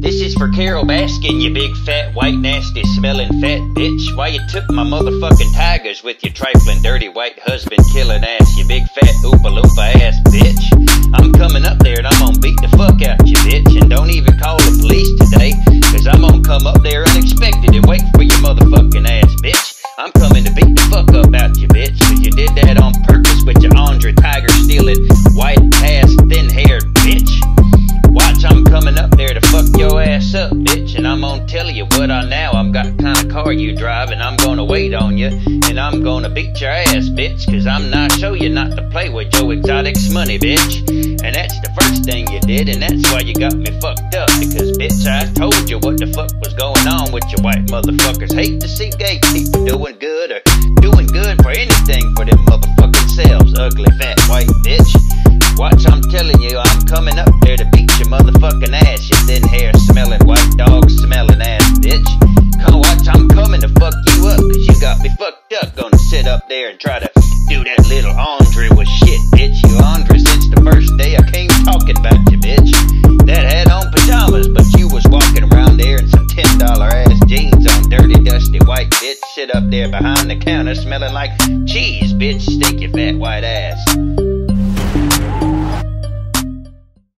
This is for Carol Baskin, you big fat white nasty smelling fat bitch. Why you took my motherfucking tigers with your trifling dirty white husband killing ass, you big fat tell you what I now. I'm got the kind of car you drive, and I'm gonna wait on you. And I'm gonna beat your ass, bitch. Cause I'm not show you not to play with Joe Exotic's money, bitch. And that's the first thing you did, and that's why you got me fucked up. Because, bitch, I told you what the fuck was going on with your white motherfuckers. Hate to see gay people doing good or doing good for anything for them motherfucking selves. Ugly fat white bitch. Watch, I'm telling you, I'm coming up there to beat your motherfucking ass, Gonna up there and try to do that little Andre with shit, bitch. You Andre since the first day I came talking about you, bitch. That had on pajamas, but you was walking around there in some ten dollar ass jeans on dirty, dusty white bitch. Sit up there behind the counter smelling like cheese, bitch. Stick your fat white ass.